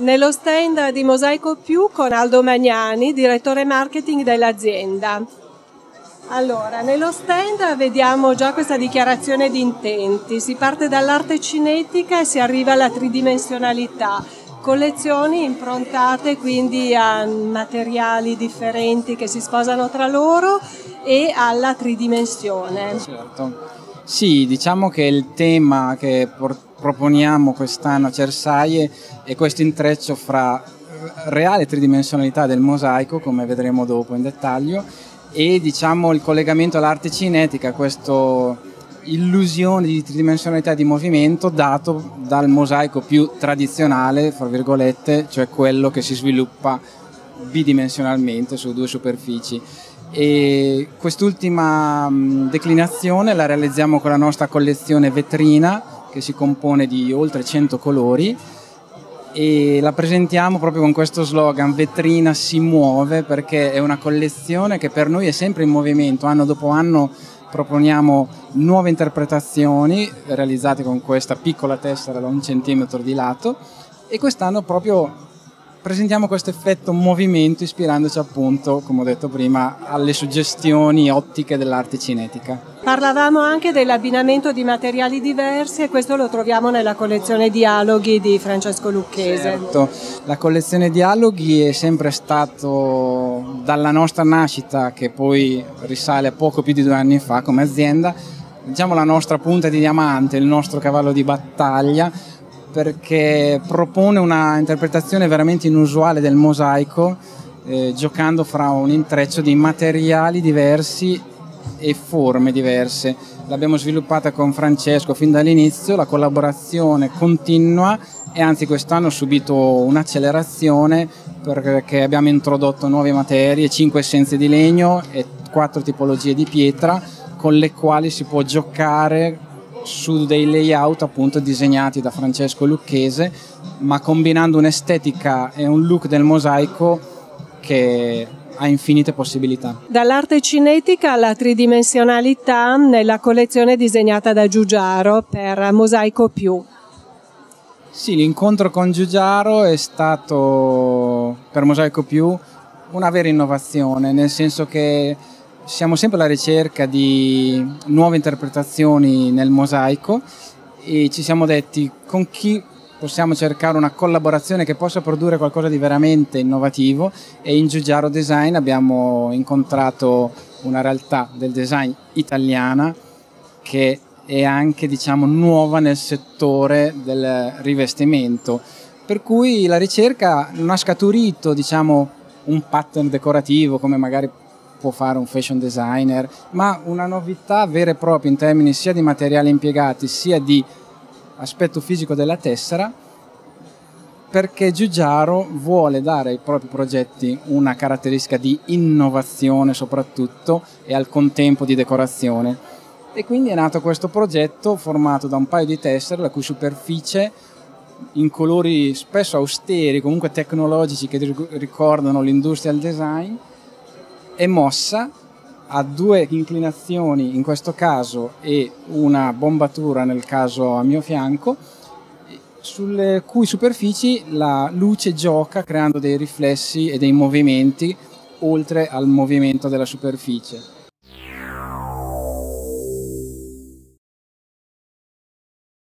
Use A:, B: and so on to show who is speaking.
A: nello stand di Mosaico Più con Aldo Magnani, direttore marketing dell'azienda. Allora, nello stand vediamo già questa dichiarazione di intenti, si parte dall'arte cinetica e si arriva alla tridimensionalità, collezioni improntate quindi a materiali differenti che si sposano tra loro e alla tridimensione.
B: Certo. Sì, diciamo che il tema che proponiamo quest'anno a Cersaie è questo intreccio fra reale tridimensionalità del mosaico, come vedremo dopo in dettaglio, e diciamo il collegamento all'arte cinetica, questa illusione di tridimensionalità di movimento dato dal mosaico più tradizionale, fra virgolette, cioè quello che si sviluppa bidimensionalmente su due superfici. E quest'ultima declinazione la realizziamo con la nostra collezione vetrina che si compone di oltre 100 colori e la presentiamo proprio con questo slogan Vetrina si muove perché è una collezione che per noi è sempre in movimento, anno dopo anno proponiamo nuove interpretazioni realizzate con questa piccola tessera da un centimetro di lato e quest'anno proprio presentiamo questo effetto movimento ispirandoci appunto, come ho detto prima, alle suggestioni ottiche dell'arte cinetica.
A: Parlavamo anche dell'abbinamento di materiali diversi e questo lo troviamo nella collezione Dialoghi di Francesco Lucchese.
B: Certo, la collezione Dialoghi è sempre stato dalla nostra nascita, che poi risale a poco più di due anni fa come azienda, diciamo la nostra punta di diamante, il nostro cavallo di battaglia perché propone una interpretazione veramente inusuale del mosaico, eh, giocando fra un intreccio di materiali diversi e forme diverse. L'abbiamo sviluppata con Francesco fin dall'inizio, la collaborazione continua e anzi quest'anno ho subito un'accelerazione perché abbiamo introdotto nuove materie, 5 essenze di legno e 4 tipologie di pietra con le quali si può giocare su dei layout appunto disegnati da Francesco Lucchese, ma combinando un'estetica e un look del mosaico che ha infinite possibilità.
A: Dall'arte cinetica alla tridimensionalità nella collezione disegnata da Giugiaro per Mosaico Più.
B: Sì, l'incontro con Giugiaro è stato per Mosaico Più una vera innovazione, nel senso che siamo sempre alla ricerca di nuove interpretazioni nel mosaico e ci siamo detti con chi possiamo cercare una collaborazione che possa produrre qualcosa di veramente innovativo? E in Giugiaro Design abbiamo incontrato una realtà del design italiana che è anche diciamo, nuova nel settore del rivestimento. Per cui la ricerca non ha scaturito diciamo, un pattern decorativo come magari può fare un fashion designer, ma una novità vera e propria in termini sia di materiali impiegati sia di aspetto fisico della tessera, perché Giugiaro vuole dare ai propri progetti una caratteristica di innovazione soprattutto e al contempo di decorazione. E quindi è nato questo progetto formato da un paio di tessere la cui superficie in colori spesso austeri, comunque tecnologici che ricordano l'industrial design, è mossa a due inclinazioni in questo caso e una bombatura nel caso a mio fianco sulle cui superfici la luce gioca creando dei riflessi e dei movimenti oltre al movimento della superficie.